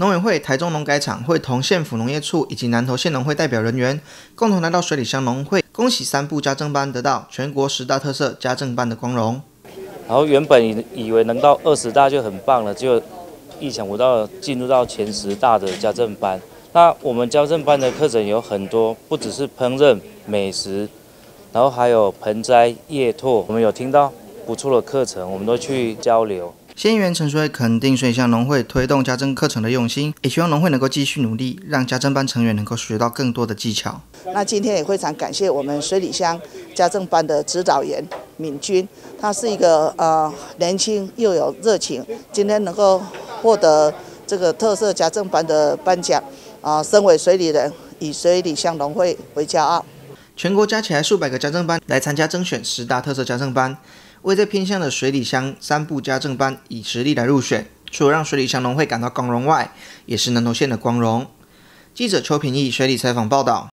农委会台中农改场会同县府农业处以及南投县农会代表人员共同来到水里乡农会，恭喜三部家政班得到全国十大特色家政班的光荣。然后原本以以为能到二十大就很棒了，就意想不到进入到前十大的家政班。那我们家政班的课程有很多，不只是烹饪美食，然后还有盆栽叶拓，我们有听到不错的课程，我们都去交流。县议员陈水肯定水乡农会推动家政课程的用心，也希望农会能够继续努力，让家政班成员能够学到更多的技巧。那今天也非常感谢我们水里乡家政班的指导员敏君，他是一个呃年轻又有热情，今天能够获得这个特色家政班的颁奖，啊，身为水里人，以水里乡农会为骄傲。全国加起来数百个家政班来参加征选十大特色家政班。为在偏乡的水里乡三部家政班以实力来入选，除了让水里乡农会感到光荣外，也是南投县的光荣。记者邱品义水里采访报道。